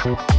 Thank